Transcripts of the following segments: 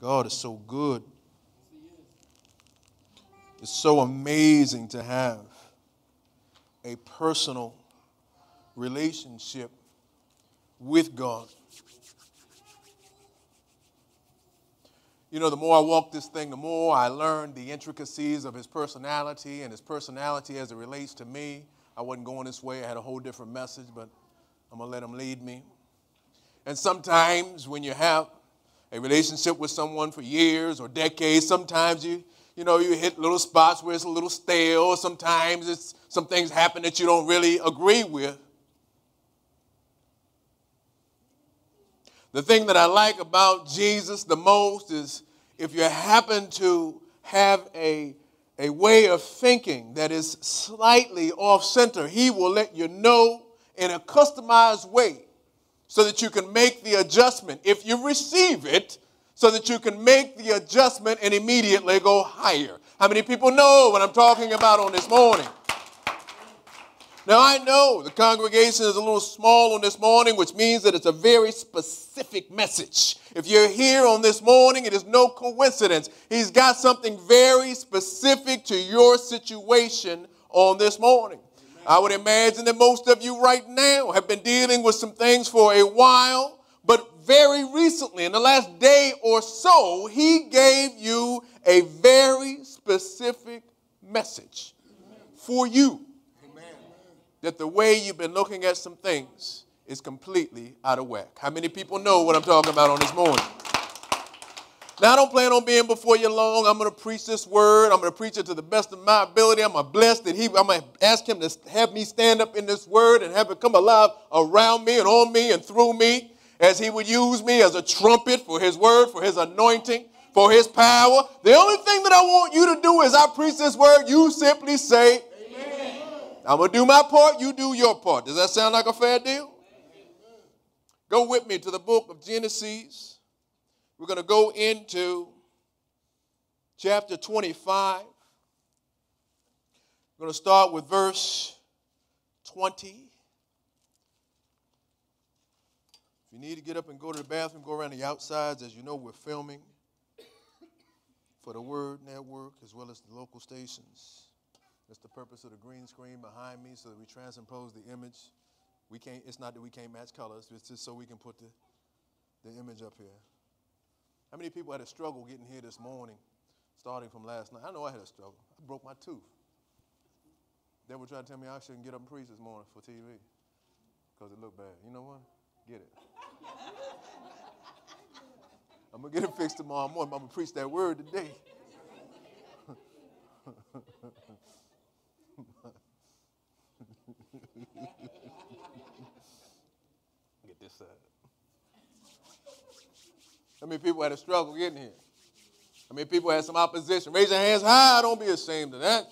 God is so good. It's so amazing to have a personal relationship with God. You know, the more I walk this thing, the more I learn the intricacies of his personality and his personality as it relates to me. I wasn't going this way, I had a whole different message, but I'm going to let him lead me. And sometimes when you have a relationship with someone for years or decades, sometimes you, you know, you hit little spots where it's a little stale. Sometimes it's, some things happen that you don't really agree with. The thing that I like about Jesus the most is if you happen to have a, a way of thinking that is slightly off center, he will let you know in a customized way so that you can make the adjustment. If you receive it, so that you can make the adjustment and immediately go higher. How many people know what I'm talking about on this morning? Now, I know the congregation is a little small on this morning, which means that it's a very specific message. If you're here on this morning, it is no coincidence. He's got something very specific to your situation on this morning. I would imagine that most of you right now have been dealing with some things for a while, but very recently, in the last day or so, he gave you a very specific message for you that the way you've been looking at some things is completely out of whack. How many people know what I'm talking about on this morning? Now, I don't plan on being before you long. I'm going to preach this word. I'm going to preach it to the best of my ability. I'm going to bless that he, I'm going to ask him to have me stand up in this word and have it come alive around me and on me and through me as he would use me as a trumpet for his word, for his anointing, for his power. The only thing that I want you to do is I preach this word, you simply say, Amen. I'm going to do my part, you do your part. Does that sound like a fair deal? Go with me to the book of Genesis. We're going to go into chapter 25. We're going to start with verse 20. If you need to get up and go to the bathroom, go around the outsides. As you know, we're filming for the Word Network as well as the local stations. That's the purpose of the green screen behind me so that we transpose the image. We can't, it's not that we can't match colors, it's just so we can put the, the image up here. How many people had a struggle getting here this morning, starting from last night? I know I had a struggle. I broke my tooth. They were trying to tell me I shouldn't get up and preach this morning for TV because it looked bad. You know what? Get it. I'm going to get it fixed tomorrow morning. I'm going to preach that word today. Get this side. How many people had a struggle getting here? How many people had some opposition? Raise your hands high. Don't be ashamed of that.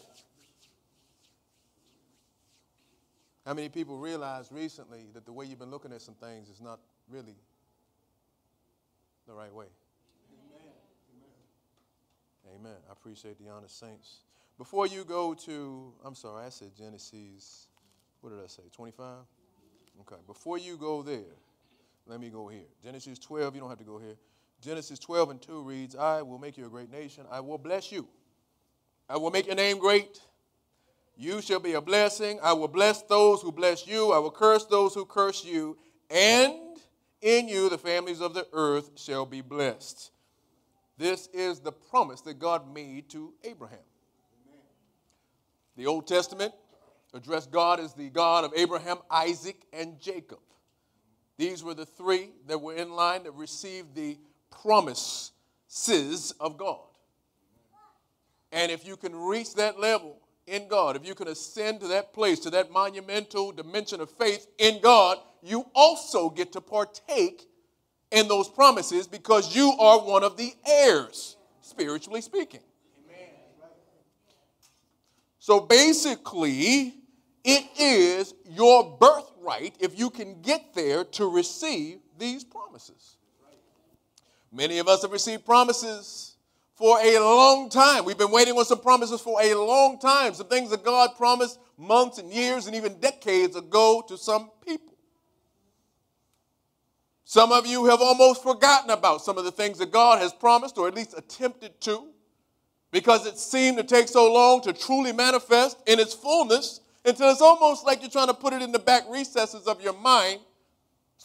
How many people realized recently that the way you've been looking at some things is not really the right way? Amen. Amen. I appreciate the honest saints. Before you go to, I'm sorry, I said Genesis, what did I say, 25? Okay, before you go there, let me go here. Genesis 12, you don't have to go here. Genesis 12 and 2 reads, I will make you a great nation. I will bless you. I will make your name great. You shall be a blessing. I will bless those who bless you. I will curse those who curse you. And in you the families of the earth shall be blessed. This is the promise that God made to Abraham. The Old Testament addressed God as the God of Abraham, Isaac, and Jacob. These were the three that were in line that received the promises of God. And if you can reach that level in God, if you can ascend to that place, to that monumental dimension of faith in God, you also get to partake in those promises because you are one of the heirs, spiritually speaking. So basically, it is your birthright if you can get there to receive these promises. Many of us have received promises for a long time. We've been waiting on some promises for a long time. Some things that God promised months and years and even decades ago to some people. Some of you have almost forgotten about some of the things that God has promised, or at least attempted to, because it seemed to take so long to truly manifest in its fullness until it's almost like you're trying to put it in the back recesses of your mind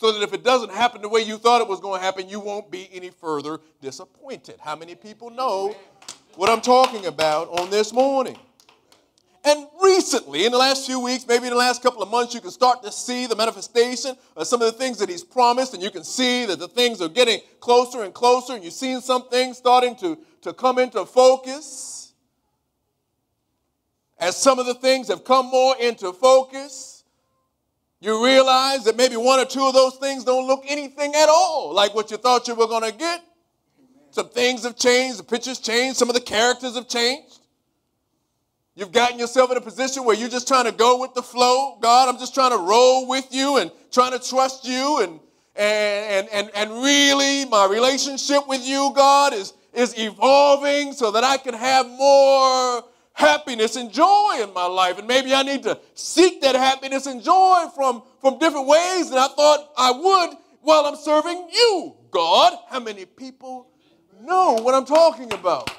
so that if it doesn't happen the way you thought it was going to happen, you won't be any further disappointed. How many people know what I'm talking about on this morning? And recently, in the last few weeks, maybe in the last couple of months, you can start to see the manifestation of some of the things that he's promised, and you can see that the things are getting closer and closer, and you're seeing some things starting to, to come into focus. As some of the things have come more into focus, you realize that maybe one or two of those things don't look anything at all like what you thought you were going to get. Some things have changed, the pictures changed, some of the characters have changed. You've gotten yourself in a position where you're just trying to go with the flow. God, I'm just trying to roll with you and trying to trust you. And, and, and, and really, my relationship with you, God, is, is evolving so that I can have more happiness and joy in my life. And maybe I need to seek that happiness and joy from, from different ways than I thought I would while I'm serving you, God. How many people know what I'm talking about?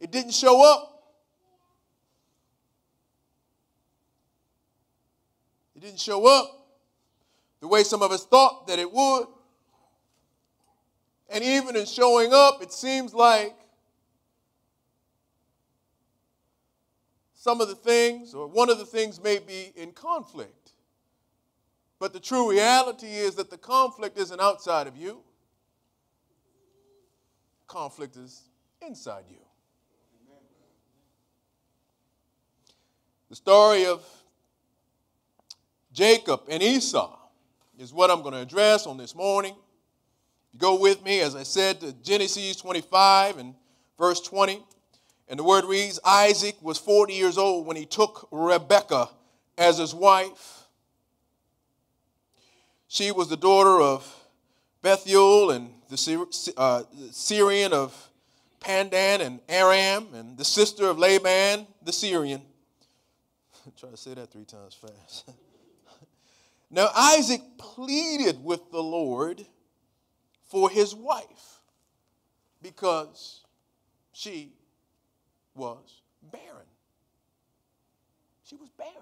It didn't show up. It didn't show up the way some of us thought that it would. And even in showing up, it seems like some of the things, or one of the things, may be in conflict. But the true reality is that the conflict isn't outside of you, conflict is inside you. The story of Jacob and Esau is what I'm going to address on this morning. Go with me, as I said, to Genesis 25 and verse 20. And the word reads Isaac was 40 years old when he took Rebekah as his wife. She was the daughter of Bethuel and the uh, Syrian of Padan and Aram, and the sister of Laban the Syrian. Try to say that three times fast. now, Isaac pleaded with the Lord for his wife because she was barren. She was barren.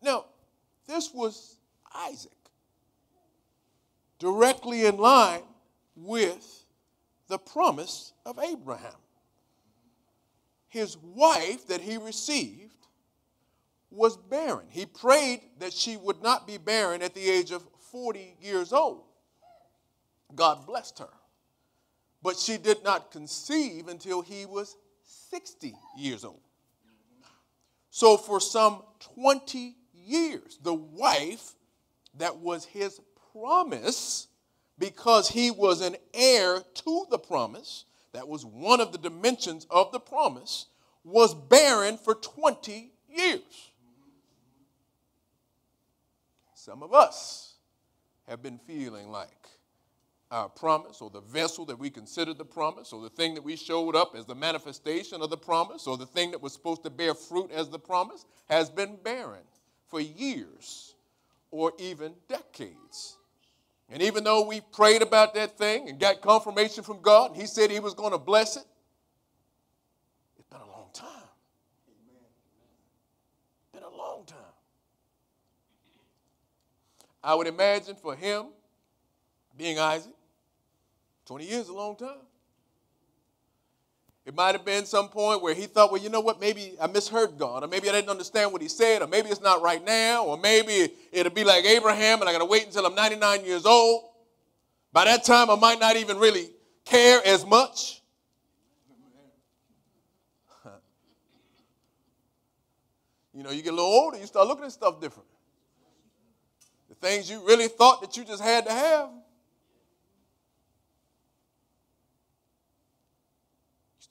Now, this was Isaac, directly in line with the promise of Abraham his wife that he received was barren. He prayed that she would not be barren at the age of 40 years old. God blessed her. But she did not conceive until he was 60 years old. So, for some 20 years, the wife that was his promise, because he was an heir to the promise, that was one of the dimensions of the promise, was barren for 20 years. Some of us have been feeling like our promise or the vessel that we considered the promise or the thing that we showed up as the manifestation of the promise or the thing that was supposed to bear fruit as the promise has been barren for years or even decades. And even though we prayed about that thing and got confirmation from God, and He said He was going to bless it, it's been a long time. It's been a long time. I would imagine for him, being Isaac, 20 years is a long time. It might have been some point where he thought, well, you know what, maybe I misheard God, or maybe I didn't understand what he said, or maybe it's not right now, or maybe it'll be like Abraham and I gotta wait until I'm 99 years old. By that time, I might not even really care as much. you know, you get a little older, you start looking at stuff different. The things you really thought that you just had to have,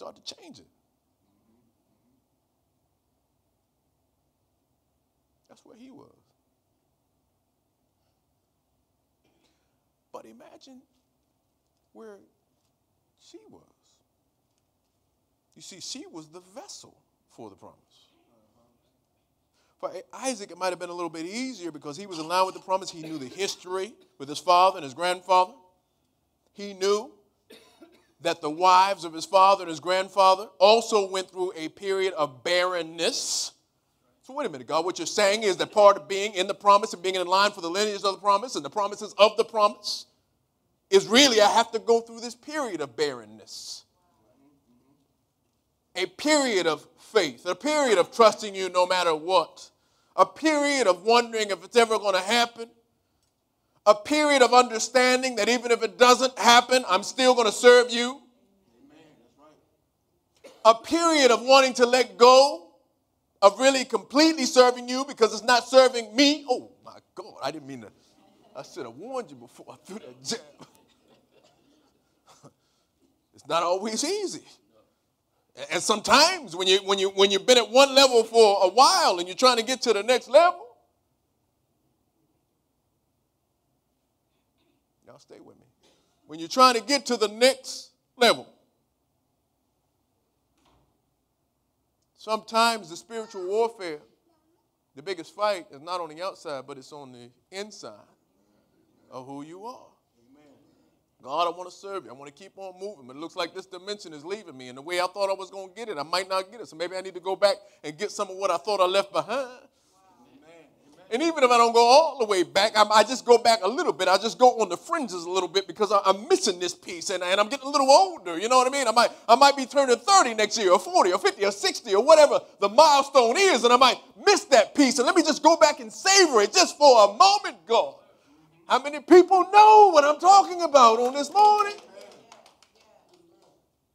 start to change it. That's where he was. But imagine where she was. You see, she was the vessel for the promise. For Isaac, it might have been a little bit easier because he was in line with the promise. He knew the history with his father and his grandfather. He knew that the wives of his father and his grandfather also went through a period of barrenness. So, wait a minute, God, what you're saying is that part of being in the promise and being in line for the lineages of the promise and the promises of the promise is really I have to go through this period of barrenness. A period of faith, a period of trusting you no matter what, a period of wondering if it's ever going to happen, a period of understanding that even if it doesn't happen, I'm still going to serve you, a period of wanting to let go of really completely serving you because it's not serving me. Oh my God, I didn't mean to. I should have warned you before I threw that jab. it's not always easy. And sometimes when you when you when you've been at one level for a while and you're trying to get to the next level, y'all stay with me. When you're trying to get to the next level, sometimes the spiritual warfare, the biggest fight is not on the outside, but it's on the inside of who you are. God, I want to serve you. I want to keep on moving. But it looks like this dimension is leaving me. And the way I thought I was going to get it, I might not get it. So maybe I need to go back and get some of what I thought I left behind. And even if I don't go all the way back, I, I, just go back a little bit. I just go on the fringes a little bit because I, am missing this piece and, and, I'm getting a little older. You know what I mean? I might, I might be turning 30 next year or 40 or 50 or 60 or whatever the milestone is, and I might miss that piece. And let me just go back and savor it just for a moment, God. How many people know what I'm talking about on this morning?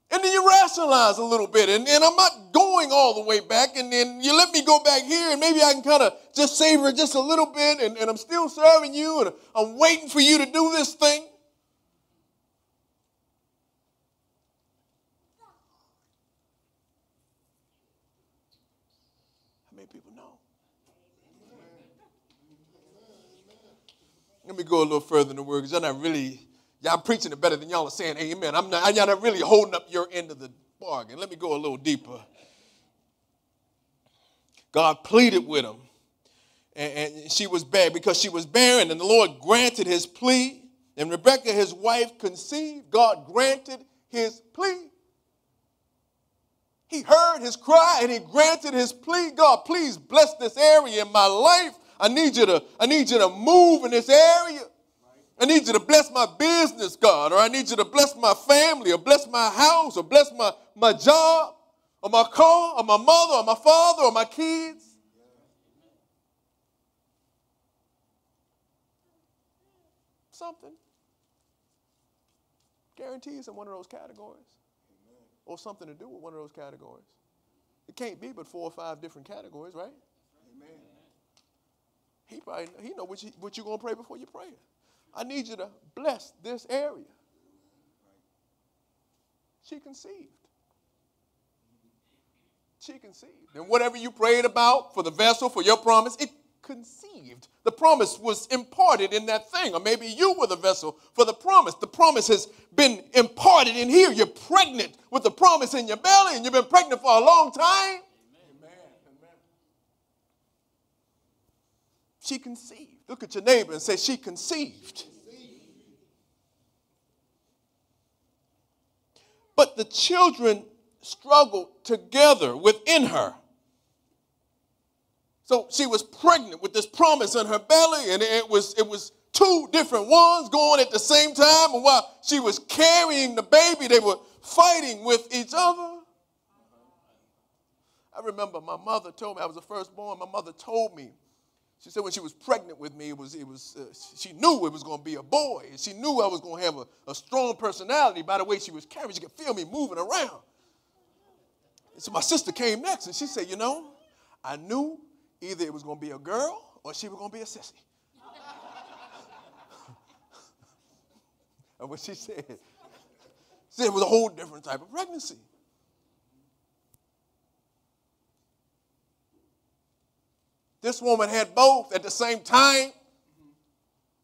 And then you rationalize a little bit, and, and I'm not going all the way back, and then you let me go back here, and maybe I can kind of just savor just a little bit, and, and I'm still serving you, and I'm waiting for you to do this thing. How many people know? Let me go a little further in the word because y'all not really, y'all preaching it better than y'all are saying amen. I'm not, y'all not really holding up your end of the bargain. Let me go a little deeper. God pleaded with him. And, and she was bad because she was barren, and the Lord granted his plea. And Rebekah, his wife, conceived. God granted his plea. He heard his cry and he granted his plea. God, please bless this area in my life. I need you to, I need you to move in this area. I need you to bless my business, God, or I need you to bless my family, or bless my house, or bless my, my job, or my car, or my mother, or my father, or my kids. Something. Guarantees in one of those categories. Or something to do with one of those categories. It can't be but four or five different categories, right? Amen. He probably he know what you what you're gonna pray before you pray. I need you to bless this area. She conceived. She conceived. And whatever you prayed about for the vessel, for your promise, it conceived. The promise was imparted in that thing. Or maybe you were the vessel for the promise. The promise has been imparted in here. You're pregnant with the promise in your belly, and you've been pregnant for a long time. She conceived. Look at your neighbor and say, She conceived. But the children struggled together within her. So she was pregnant with this promise in her belly, and it was, it was two different ones going at the same time. And while she was carrying the baby, they were fighting with each other. I remember my mother told me, I was the firstborn, my mother told me she said when she was pregnant with me, it was, it was, uh, she knew it was going to be a boy. She knew I was going to have a, a strong personality by the way she was carrying. She could feel me moving around. And so my sister came next and she said, You know, I knew either it was going to be a girl or she was going to be a sissy. and what she said, said it was a whole different type of pregnancy. This woman had both at the same time.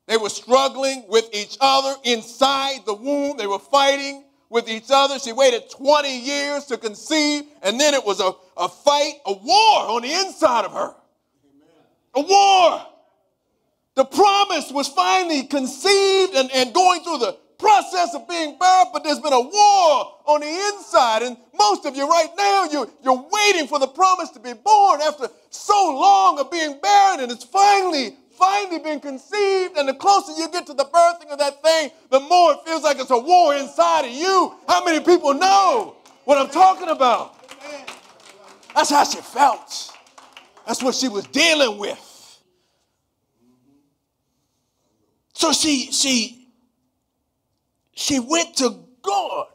They were struggling with each other inside the womb. They were fighting with each other. She waited 20 years to conceive, and then it was a, a fight, a war on the inside of her. A war. The promise was finally conceived and, and going through the process of being birthed, but there's been a war on the inside. And most of you right now, you, you're waiting for the promise to be born after so long of being barren, and it's finally, finally been conceived. And the closer you get to the birthing of that thing, the more it feels like it's a war inside of you. How many people know what I'm talking about? That's how she felt. That's what she was dealing with. So she she she went to God.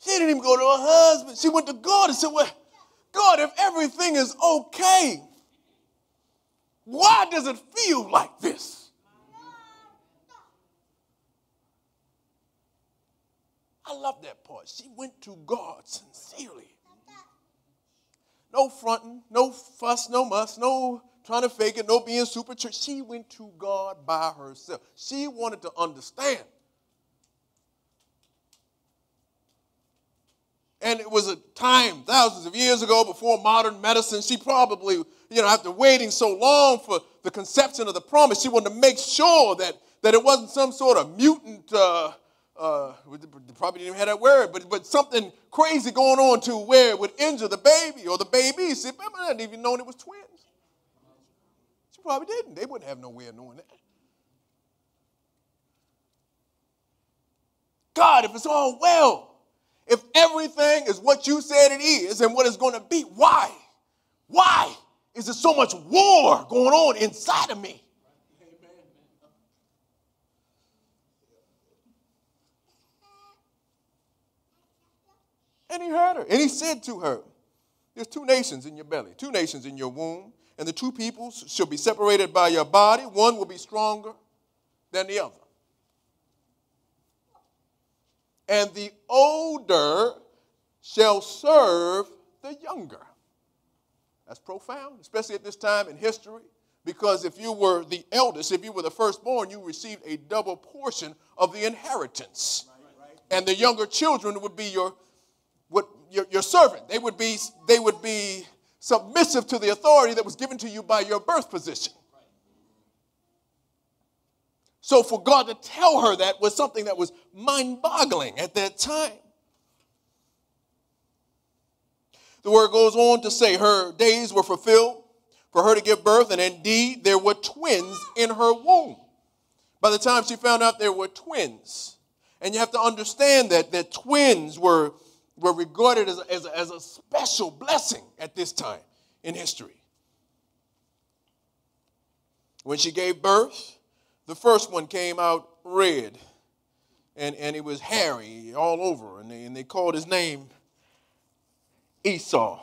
She didn't even go to her husband. She went to God and said, Well, God, if everything is okay, why does it feel like this? I love that part. She went to God sincerely. No fronting, no fuss, no muss, no trying to fake it, no being super church. She went to God by herself. She wanted to understand. And it was a time, thousands of years ago, before modern medicine. She probably, you know, after waiting so long for the conception of the promise, she wanted to make sure that, that it wasn't some sort of mutant, uh, uh, probably didn't even have that word, but, but something crazy going on to where it would injure the baby or the baby. I didn't even know it was twins. She probably didn't. They wouldn't have no way of knowing that. God, if it's all well, if everything is what you said it is and what it's going to be, why? Why is there so much war going on inside of me? And he heard her. And he said to her, There's two nations in your belly, two nations in your womb, and the two peoples shall be separated by your body. One will be stronger than the other. And the older shall serve the younger. That's profound, especially at this time in history, because if you were the eldest, if you were the firstborn, you received a double portion of the inheritance. And the younger children would be your would, your, your servant. They would, be, they would be submissive to the authority that was given to you by your birth position. So for God to tell her that was something that was mind boggling at that time. The word goes on to say her days were fulfilled for her to give birth, and indeed there were twins in her womb. By the time she found out there were twins, and you have to understand that that twins were were regarded as a, as, a, as a special blessing at this time in history. When she gave birth, the first one came out red, and, and it was hairy all over, and they, and they called his name Esau.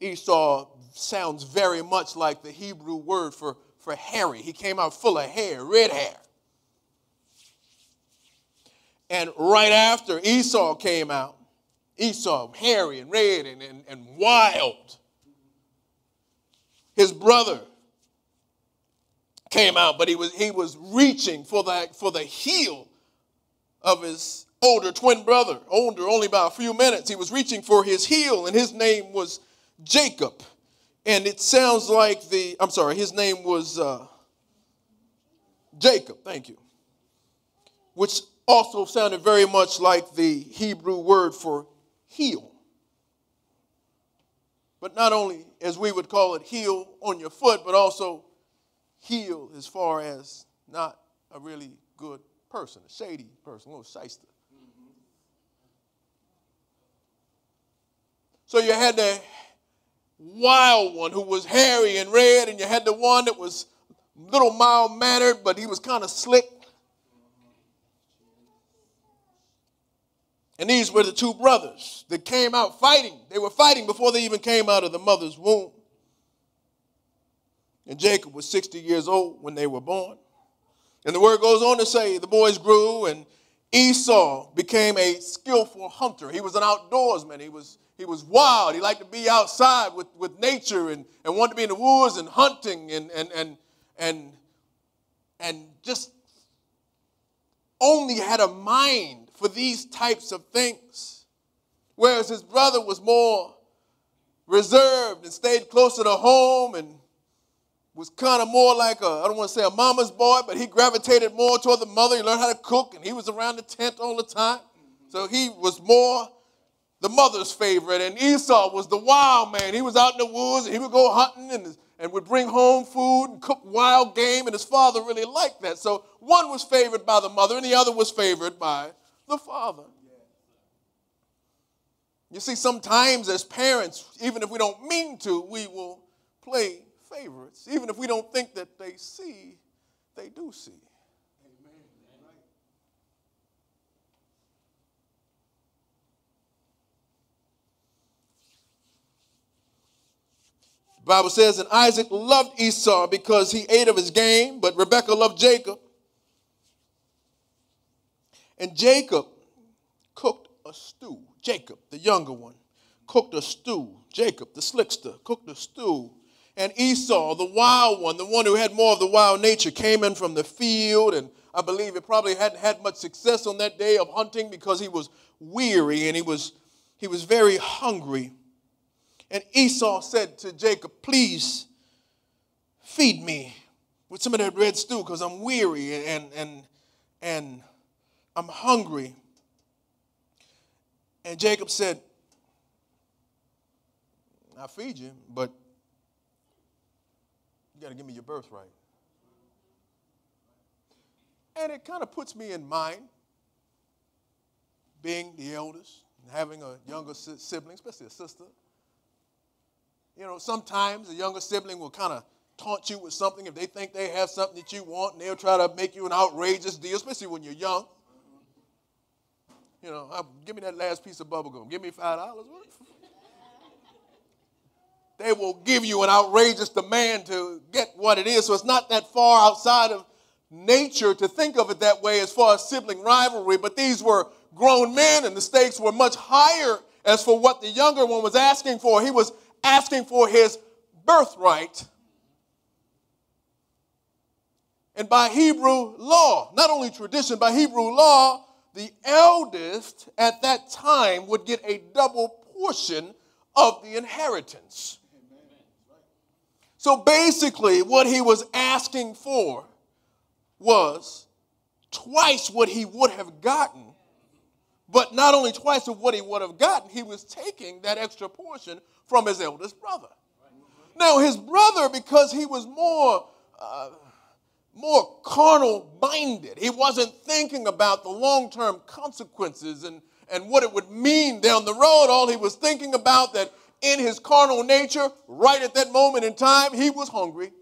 Esau sounds very much like the Hebrew word for, for hairy. He came out full of hair, red hair. And right after Esau came out, Esau, hairy and red and, and, and wild. His brother came out, but he was, he was reaching for the, for the heel of his older twin brother, older only by a few minutes. He was reaching for his heel, and his name was Jacob. And it sounds like the, I'm sorry, his name was uh, Jacob, thank you, which also sounded very much like the Hebrew word for heel. But not only, as we would call it, heel on your foot, but also heel as far as not a really good person, a shady person, a little shyster. So you had the wild one who was hairy and red, and you had the one that was little mild mannered, but he was kind of slick. And these were the two brothers that came out fighting. They were fighting before they even came out of the mother's womb. And Jacob was 60 years old when they were born. And the word goes on to say the boys grew, and Esau became a skillful hunter. He was an outdoorsman. He was, he was wild. He liked to be outside with, with nature and, and wanted to be in the woods and hunting and, and, and, and, and just only had a mind for these types of things. Whereas his brother was more reserved and stayed closer to home and was kind of more like a, I don't want to say a mama's boy, but he gravitated more toward the mother. He learned how to cook, and he was around the tent all the time. So he was more the mother's favorite. And Esau was the wild man. He was out in the woods, and he would go hunting and, and would bring home food and cook wild game, and his father really liked that. So one was favored by the mother, and the other was favored by the father. You see, sometimes as parents, even if we don't mean to, we will play favorites. Even if we don't think that they see, they do see. The Bible says, and Isaac loved Esau because he ate of his game, but Rebekah loved Jacob. And Jacob cooked a stew. Jacob, the younger one, cooked a stew. Jacob, the slickster, cooked a stew. And Esau, the wild one, the one who had more of the wild nature, came in from the field. And I believe he probably hadn't had much success on that day of hunting because he was weary and he was, he was very hungry. And Esau said to Jacob, Please feed me with some of that red stew because I'm weary and, and, and I'm hungry. And Jacob said, I'll feed you, but you got to give me your birthright. And it kind of puts me in mind, being the eldest, and having a younger sibling, especially a sister. You know, sometimes a younger sibling will kind of taunt you with something if they think they have something that you want, and they'll try to make you an outrageous deal, especially when you're young. You know, give me that last piece of bubble gum. Give me five dollars. They will give you an outrageous demand to get what it is. So it's not that far outside of nature to think of it that way as far as sibling rivalry. But these were grown men, and the stakes were much higher as for what the younger one was asking for. He was asking for his birthright. And by Hebrew law, not only tradition, by Hebrew law, the eldest at that time would get a double portion of the inheritance. So basically, what he was asking for was twice what he would have gotten. But not only twice of what he would have gotten, he was taking that extra portion from his eldest brother. Now, his brother, because he was more. Uh, more carnal minded. He wasn't thinking about the long term consequences and, and what it would mean down the road. All he was thinking about that in his carnal nature, right at that moment in time, he was hungry.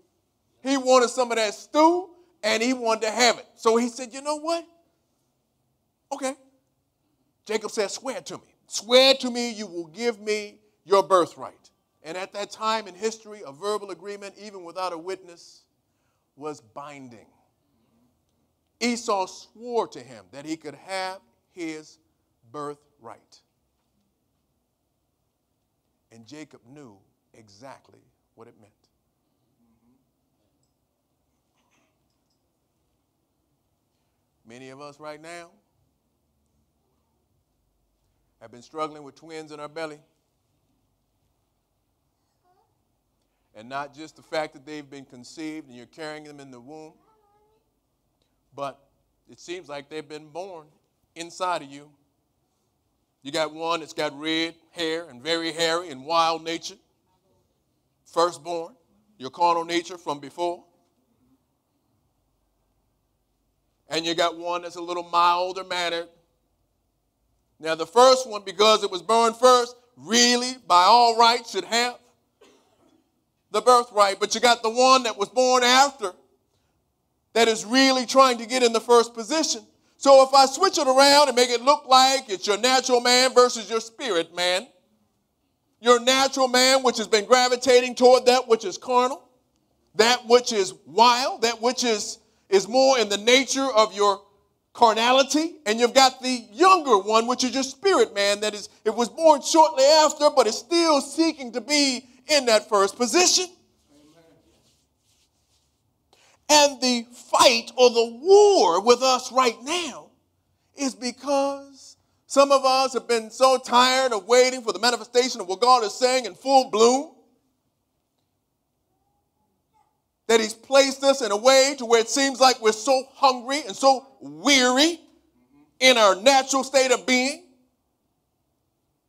He wanted some of that stew and he wanted to have it. So he said, You know what? Okay. Jacob said, Swear to me. Swear to me you will give me your birthright. And at that time in history, a verbal agreement, even without a witness, was binding. Esau swore to him that he could have his birthright. And Jacob knew exactly what it meant. Many of us right now have been struggling with twins in our belly. And not just the fact that they've been conceived and you're carrying them in the womb, but it seems like they've been born inside of you. You got one that's got red hair and very hairy and wild nature. Firstborn, your carnal nature from before. And you got one that's a little milder mannered. Now, the first one, because it was born first, really, by all rights, should have the birthright, but you got the one that was born after that is really trying to get in the first position. So if I switch it around and make it look like it's your natural man versus your spirit man, your natural man, which has been gravitating toward that which is carnal, that which is wild, that which is, is more in the nature of your carnality, and you've got the younger one, which is your spirit man, that is, it was born shortly after, but is still seeking to be in that first position. And the fight or the war with us right now is because some of us have been so tired of waiting for the manifestation of what God is saying in full bloom that He's placed us in a way to where it seems like we're so hungry and so weary in our natural state of being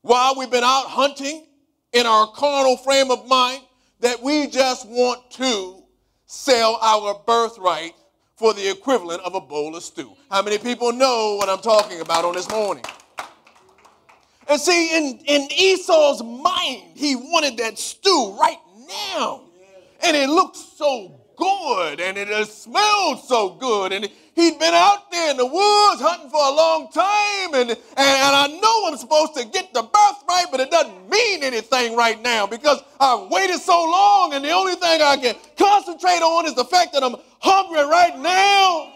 while we've been out hunting in our carnal frame of mind that we just want to sell our birthright for the equivalent of a bowl of stew. How many people know what I'm talking about on this morning? And see, in, in Esau's mind, he wanted that stew right now. And it looked so good and it smelled so good. And he'd been out there in the woods hunting for a long time. And, and, and I know I'm supposed to get the birthright, but it doesn't mean anything right now because I've waited so long. And the only thing I can concentrate on is the fact that I'm hungry right now.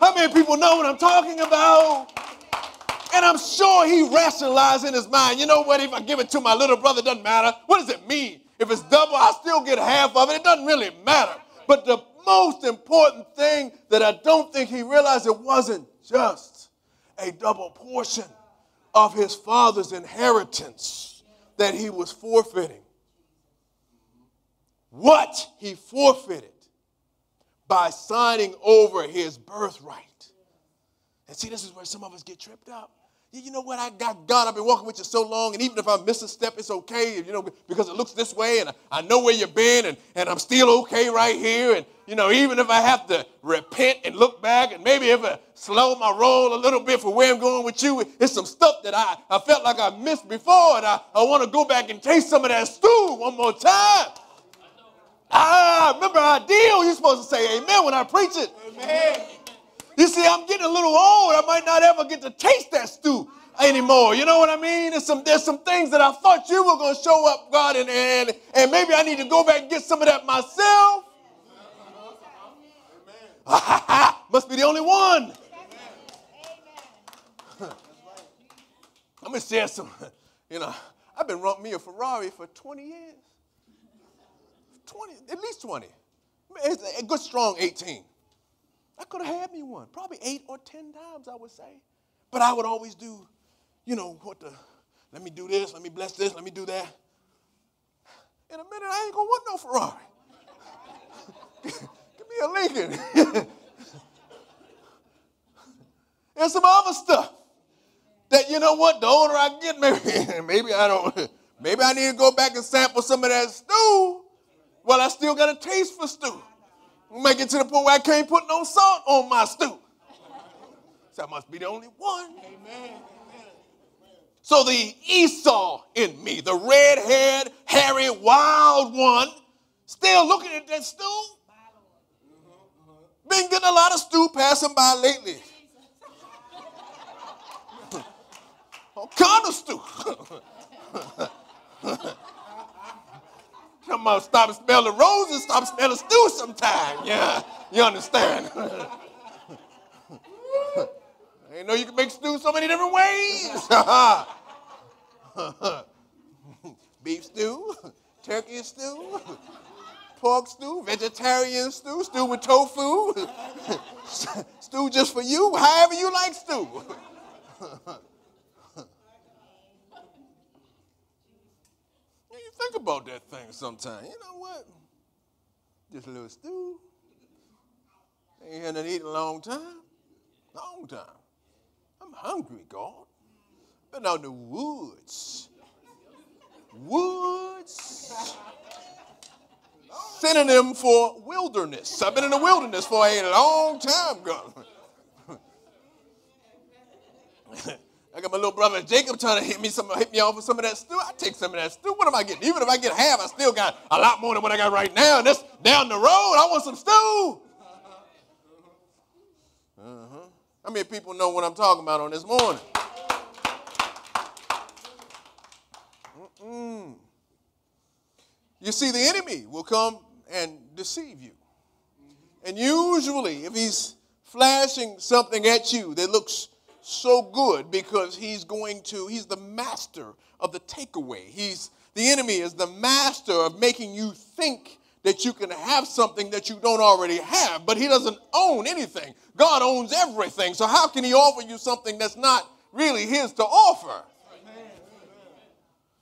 How many people know what I'm talking about? And I'm sure he rationalized in his mind, you know what, if I give it to my little brother, doesn't matter. What does it mean? If it's double, I still get half of it. It doesn't really matter. But the most important thing that I don't think he realized it wasn't just a double portion of his father's inheritance that he was forfeiting. What he forfeited by signing over his birthright. And see, this is where some of us get tripped up you know what? I got God. I've been walking with you so long, and even if I miss a step, it's okay, you know, because it looks this way, and I know where you've been, and, and I'm still okay right here. And, you know, even if I have to repent and look back, and maybe if I slow my roll a little bit for where I'm going with you, it's some stuff that I, I felt like I missed before, and I, I want to go back and taste some of that stew one more time. Ah, remember our deal. You're supposed to say amen when I preach it. Amen. You see, I'm getting a little old. I might not ever get to taste that stew anymore. You know what I mean? There's some, there's some things that I thought you were going to show up, God, and, and, and maybe I need to go back and get some of that myself. Must be the only one. I'm going to share some, you know, I've been running me a Ferrari for 20 years. 20, at least 20. It's a good strong 18. I could have had me one, probably eight or ten times, I would say. But I would always do, you know, what the, let me do this, let me bless this, let me do that. In a minute, I ain't gonna want no Ferrari. Give me a Lincoln. and some other stuff that you know what the older I get, maybe maybe I don't, maybe I need to go back and sample some of that stew. Well, I still got a taste for stew. Make it to the point where I can't put no salt on my stew. So I must be the only one. Amen. So the Esau in me, the red-haired, hairy, wild one, still looking at that stew. Been getting a lot of stew passing by lately. All kind of stew. Come on, stop and smell the roses, stop smelling stew sometime. Yeah, you understand? I know you can make stew so many different ways. Beef stew, turkey stew, pork stew, vegetarian stew, stew with tofu, stew just for you, however you like stew. Think about that thing sometime. You know what? Just a little stew. Ain't had nothing to eat in a long time. Long time. I'm hungry, God. Been out in the woods. Woods. Synonym for wilderness. I've been in the wilderness for a long time, God. I got my little brother Jacob trying to hit me some, hit me off with some of that stew. I take some of that stew. What am I getting? Even if I get half, I still got a lot more than what I got right now. And that's down the road. I want some stew. Uh-huh. How many people know what I'm talking about on this morning? Mm-mm. You see, the enemy will come and deceive you. And usually, if he's flashing something at you that looks so good because he's going to, he's the master of the takeaway. He's, the enemy is the master of making you think that you can have something that you don't already have, but he doesn't own anything. God owns everything. So how can he offer you something that's not really his to offer?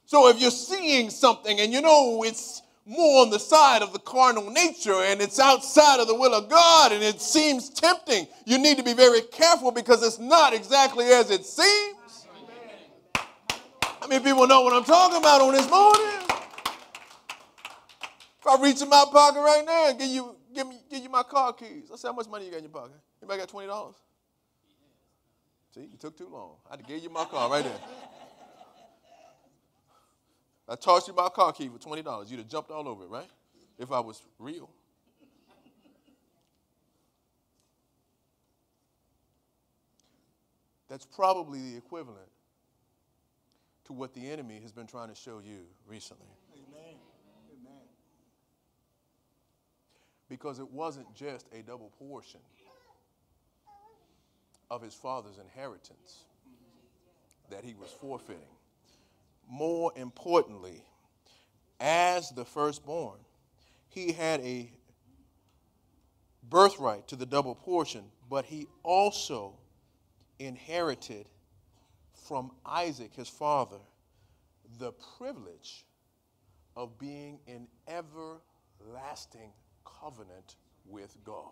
So if you're seeing something and you know it's more on the side of the carnal nature and it's outside of the will of God and it seems tempting, you need to be very careful because it's not exactly as it seems. How many people know what I'm talking about on this morning? If I reach in my pocket right now and give you, give me, give you my car keys, I say, how much money you got in your pocket? Anybody got $20? See, you took too long. I had to give you my car right there. I tossed you my car key for $20. You'd have jumped all over it, right? If I was real. That's probably the equivalent to what the enemy has been trying to show you recently. Amen. Amen. Because it wasn't just a double portion of his father's inheritance that he was forfeiting. More importantly, as the firstborn, he had a birthright to the double portion, but he also inherited from Isaac, his father, the privilege of being in everlasting covenant with God.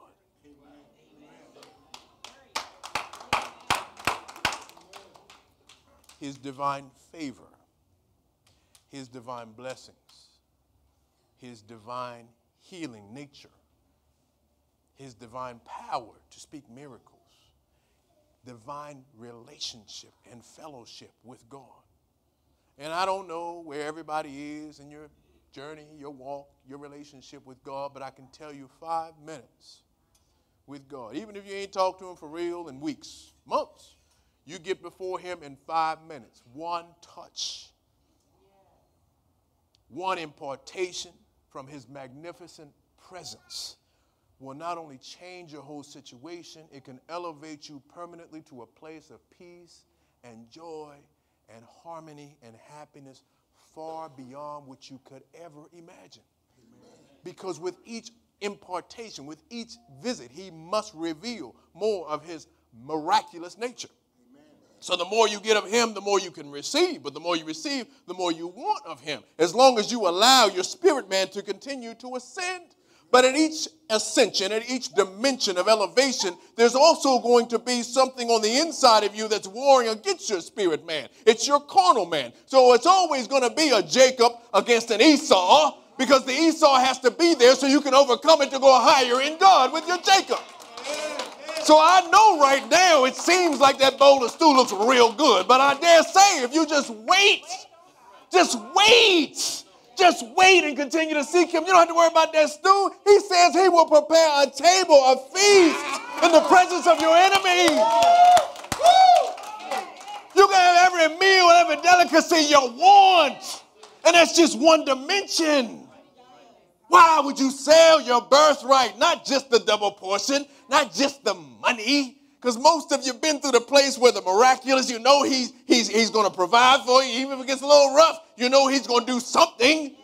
His divine favor his divine blessings, his divine healing nature, his divine power to speak miracles, divine relationship and fellowship with God. And I don't know where everybody is in your journey, your walk, your relationship with God, but I can tell you five minutes with God, even if you ain't talked to him for real in weeks, months, you get before him in five minutes, one touch one impartation from his magnificent presence will not only change your whole situation, it can elevate you permanently to a place of peace and joy and harmony and happiness far beyond what you could ever imagine. Amen. Because with each impartation, with each visit, he must reveal more of his miraculous nature. So the more you get of him, the more you can receive. But the more you receive, the more you want of him. As long as you allow your spirit man to continue to ascend. But at each ascension, at each dimension of elevation, there's also going to be something on the inside of you that's warring against your spirit man. It's your carnal man. So it's always going to be a Jacob against an Esau because the Esau has to be there so you can overcome it to go higher in God with your Jacob. So I know right now it seems like that bowl of stew looks real good, but I dare say if you just wait, just wait, just wait and continue to seek Him, you don't have to worry about that stew. He says He will prepare a table, a feast in the presence of your enemies. You can have every meal, every delicacy you want, and that's just one dimension. Why would you sell your birthright? Not just the double portion, not just the money. Because most of you have been through the place where the miraculous, you know he's, he's, he's going to provide for you. Even if it gets a little rough, you know he's going to do something.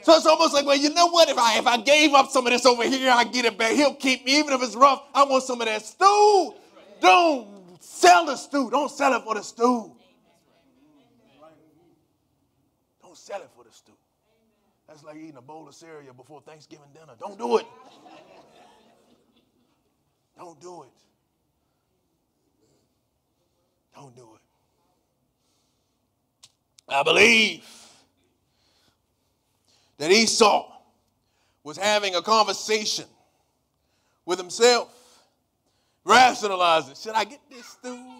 So it's almost like, well, you know what? If I if I gave up some of this over here, I get it back. He'll keep me, even if it's rough. I want some of that stew. Don't sell the stew. Don't sell it for the stew. Don't sell it for. That's like eating a bowl of cereal before Thanksgiving dinner. Don't do it. Don't do it. Don't do it. I believe that Esau was having a conversation with himself, rationalizing should I get this stew?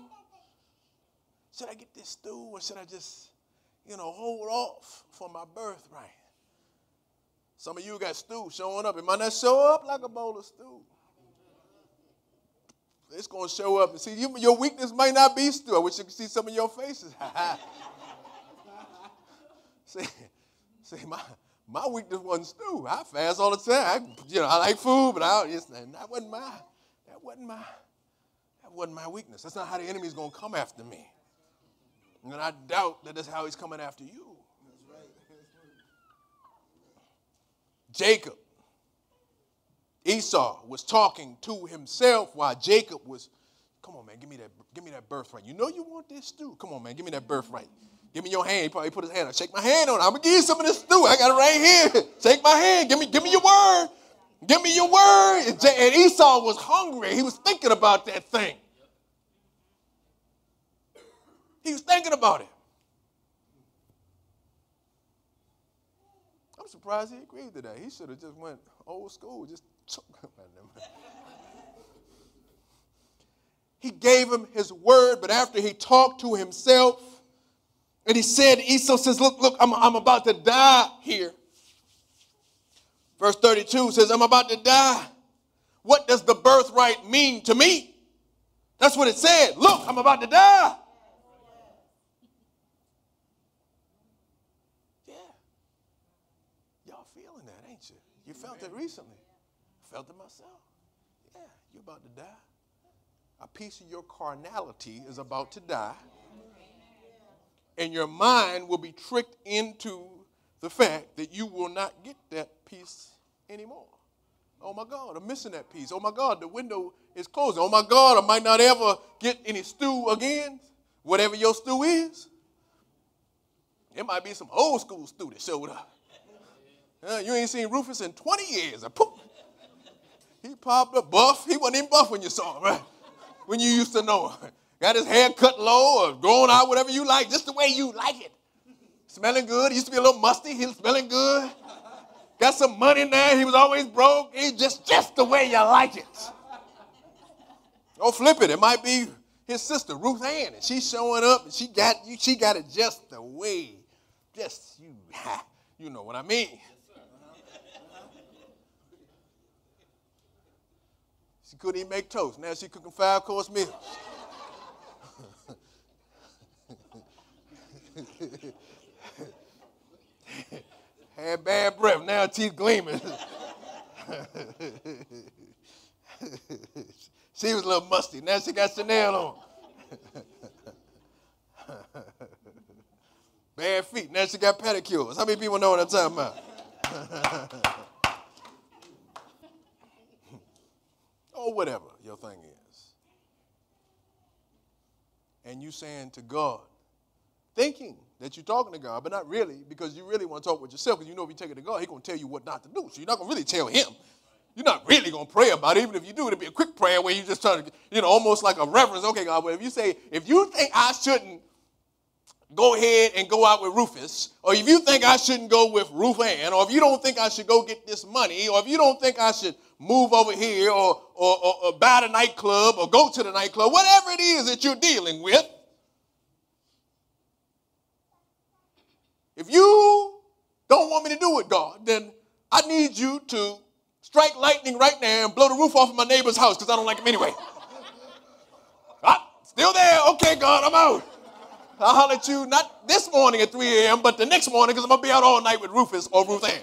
Should I get this stew or should I just, you know, hold off for my birthright? Some of you got stew showing up. It might not show up like a bowl of stew. It's going to show up. And see, you, your weakness might not be stew. I wish you could see some of your faces. see, see, my, my weakness wasn't stew. I fast all the time. I, you know, I like food, but I just, that wasn't my, that wasn't my, that wasn't my weakness. That's not how the enemy's going to come after me. And I doubt that that's how he's coming after you. Jacob, Esau was talking to himself while Jacob was Come on, man, give me that, give me that birthright. You know you want this stew. Come on, man, give me that birthright. Give me your hand. He probably put his hand on. Shake my hand on it. I'm gonna give you some of this stew. I got it right here. Shake my hand. Give me, give me your word. Give me your word. And Esau was hungry. He was thinking about that thing. He was thinking about it. I'm surprised he agreed to that. He should have just went old school, just he gave him his word, but after he talked to himself, and he said, Esau says, Look, look, I'm, I'm about to die here. Verse 32 says, I'm about to die. What does the birthright mean to me? That's what it said. Look, I'm about to die. Yeah. Y'all feeling that, ain't you? You felt it recently. I felt it myself. Yeah, you're about to die. A piece of your carnality is about to die and your mind will be tricked into the fact that you will not get that piece anymore. Oh my God, I'm missing that piece. Oh my God, the window is closing. Oh my God, I might not ever get any stew again, whatever your stew is. It might be some old school stew that showed up. Uh, you ain't seen Rufus in 20 years. He popped up buff. He wasn't even buff when you saw him, right? When you used to know him. Got his hair cut low or growing out, whatever you like, just the way you like it. Smelling good. He used to be a little musty. He was smelling good. Got some money now. He was always broke. He just just the way you like it. Don't flip it. It might be his sister Ruth Ann, and she's showing up, and she got you. She got it just the way, just you. You know what I mean. Couldn't even make toast. Now she cooking five course meals. Had bad breath, now teeth gleaming. she was a little musty, now she got Chanel on. bad feet, now she got pedicures. How many people know what I'm talking about? Or whatever your thing is. And you saying to God, thinking that you're talking to God, but not really, because you really want to talk with yourself, because you know if you take it to God, He's going to tell you what not to do. So you're not going to really tell Him. You're not really going to pray about it. Even if you do, it'll be a quick prayer where you just try to, you know, almost like a reverence. Okay, God, if you say, if you think I shouldn't go ahead and go out with Rufus, or if you think I shouldn't go with Ruth Ann, or if you don't think I should go get this money, or if you don't think I should move over here, or, or, or, or buy the nightclub, or go to the nightclub, whatever it is that you're dealing with, If you don't want me to do it, God, then I need you to strike lightning right now and blow the roof off of my neighbor's house because I don't like him anyway. ah, still there. Okay, God, I'm out. I'll holler at you not this morning at 3 a.m., but the next morning because I'm going to be out all night with Rufus or Ruth Ann.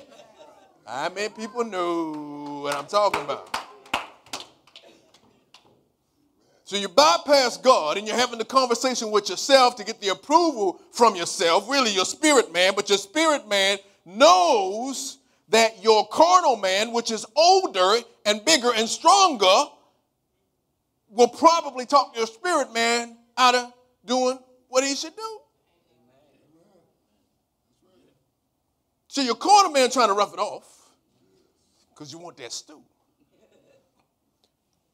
I mean, people know what I'm talking about. So you bypass God and you're having the conversation with yourself to get the approval from yourself, really your spirit man, but your spirit man knows that your carnal man, which is older and bigger and stronger, will probably talk your spirit man out of doing what he should do. So your carnal man trying to rough it off because you want that stew.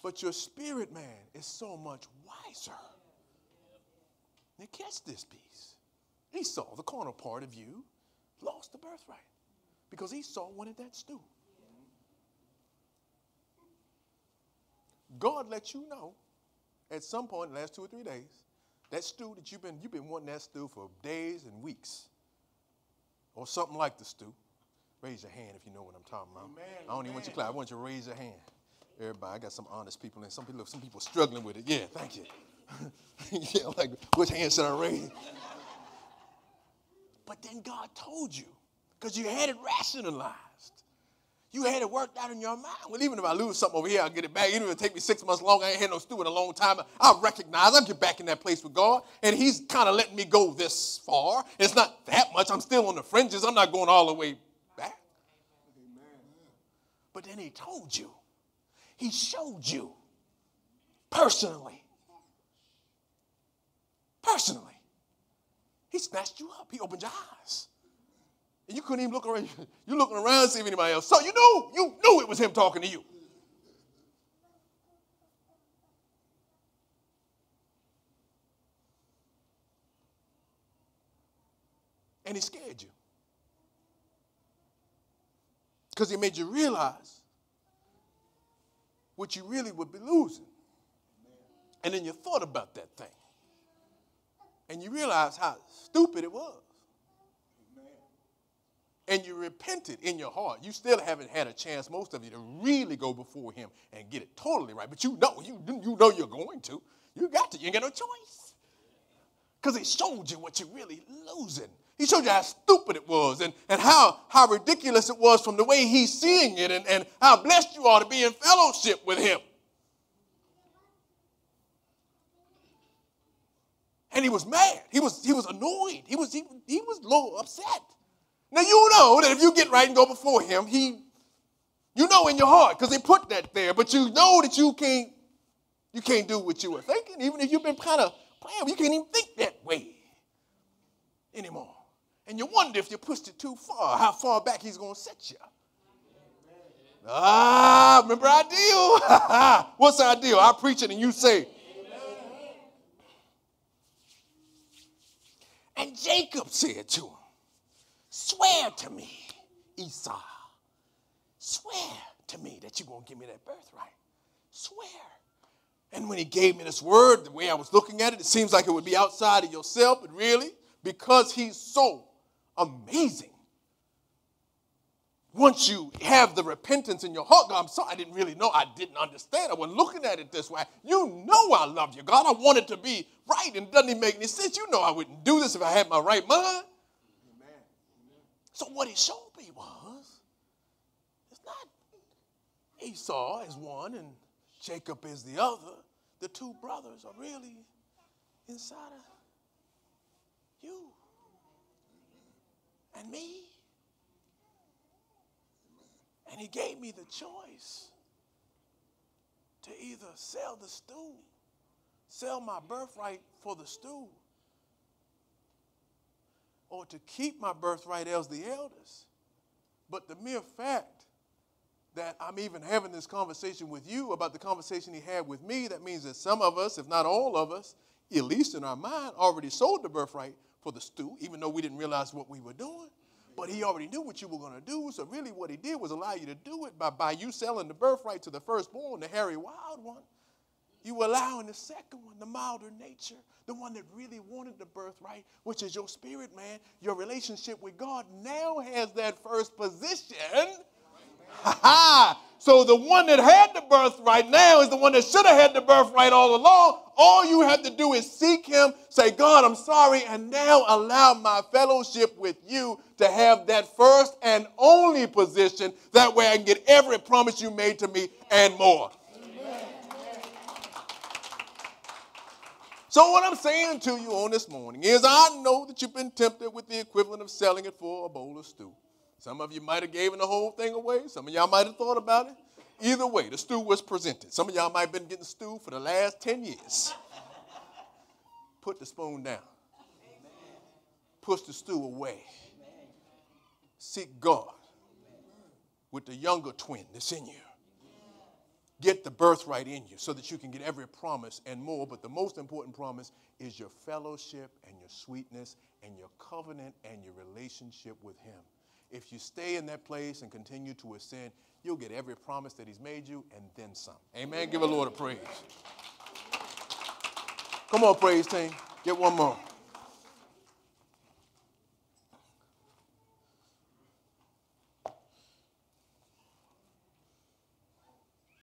But your spirit man is so much wiser. Now, catch this piece. Esau, the carnal part of you, lost the birthright because Esau wanted that stew. God let you know at some point in the last two or three days that stew that you've been you've been wanting that stew for days and weeks or something like the stew. Raise your hand if you know what I'm talking about. Amen, I don't amen. even want you to clap. I want you to raise your hand. Everybody, I got some honest people, and some people, some people struggling with it. Yeah, thank you. yeah, like which hand should I raise? but then God told you because you had it rationalized. You had it worked out in your mind. Well, even if I lose something over here, I'll get it back. Even if it take me six months long, I ain't had no stew in a long time. I'll recognize I'll get back in that place with God. And He's kind of letting me go this far. It's not that much. I'm still on the fringes. I'm not going all the way back. But then He told you he showed you personally. Personally. He snatched you up. He opened your eyes. And you couldn't even look around. You're looking around to see if anybody else. So you knew, you knew it was him talking to you. And he scared you. Because he made you realize what you really would be losing. And then you thought about that thing. And you realized how stupid it was. And you repented in your heart. You still haven't had a chance, most of you, to really go before him and get it totally right. But you know, you, you know you're going to. You got to. You ain't got no choice. Because he showed you what you're really losing. He showed you how stupid it was and, and how, how ridiculous it was from the way he's seeing it and, and how blessed you are to be in fellowship with him. And he was mad. He was, he was annoyed. He was, he, he was little upset. Now you know that if you get right and go before him, he, you know in your heart, because they put that there, but you know that you can't, you can't do what you were thinking, even if you've been kind of playing, you can't even think that way anymore. And you wonder if you pushed it too far, how far back he's going to set you. Ah, remember our deal? What's our deal? I preach it and you say. And Jacob said to him, Swear to me, Esau. Swear to me that you're going to give me that birthright. Swear. And when he gave me this word, the way I was looking at it, it seems like it would be outside of yourself, but really, because he's so amazing. Once you have the repentance in your heart, God, I'm sorry, I didn't really know. I didn't understand. I wasn't looking at it this way. You know I love you, God. I want it to be right, and it doesn't even make any sense. You know I wouldn't do this if I had my right mind. Amen. So what he showed me was, it's not Esau is one and Jacob is the other. The two brothers are really inside of you and me. And he gave me the choice to either sell the stew, sell my birthright for the stew, or to keep my birthright as the eldest. But the mere fact that I'm even having this conversation with you about the conversation he had with me, that means that some of us, if not all of us, at least in our mind, already sold the birthright for the stew, even though we didn't realize what we were doing. But he already knew what you were going to do. So really what he did was allow you to do it by, by you selling the birthright to the firstborn, the hairy wild one. You were allowing the second one, the milder nature, the one that really wanted the birthright, which is your spirit, man. Your relationship with God now has that first position. Ha ha! So the one that had the birthright now is the one that should have had the birthright all along. All you have to do is seek him, say, God, I'm sorry, and now allow my fellowship with you to have that first and only position. That way I can get every promise you made to me and more. So, what I'm saying to you on this morning is I know that you've been tempted with the equivalent of selling it for a bowl of stew. Some of you might have given the whole thing away. Some of y'all might have thought about it. Either way, the stew was presented. Some of y'all might have been getting stew for the last 10 years. Put the spoon down. Push the stew away. Seek God with the younger twin that's in you. Get the birthright in you so that you can get every promise and more. But the most important promise is your fellowship and your sweetness and your covenant and your relationship with Him. If you stay in that place and continue to ascend, you'll get every promise that He's made you and then some. Amen. Give the Lord a praise. Come on, praise team. Get one more.